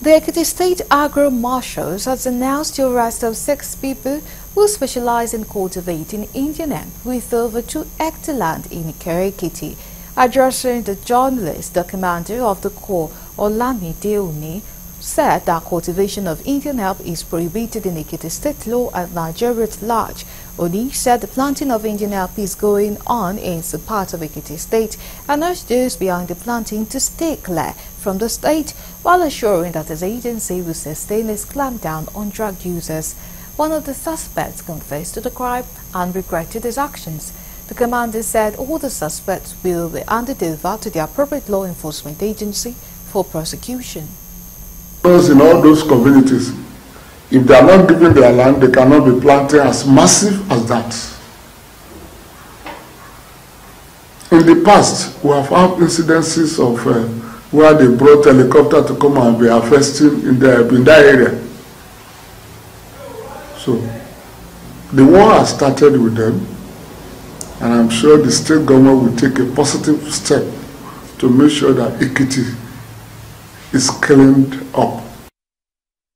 The Ekiti State Agro Marshals has announced the arrest of six people who specialize in cultivating Indian hemp with over two hectare land in Ikere Addressing the journalist, the commander of the Corps, Olami Deuni, said that cultivation of Indian hemp is prohibited in Ekiti state law and Nigeria at large. Oni said the planting of Indian hemp is going on in some part of Ekiti state and urged those behind the planting to stay clear from the state while assuring that his agency will sustain its clampdown on drug users. One of the suspects confessed to the crime and regretted his actions. The commander said all the suspects will be handed over to the appropriate law enforcement agency for prosecution. In all those communities, if they are not given their land, they cannot be planted as massive as that. In the past, we have had incidences of uh, where they brought helicopter to come and be harvesting in, the, in that area. So, the war has started with them, and I'm sure the state government will take a positive step to make sure that equity is cleaned up.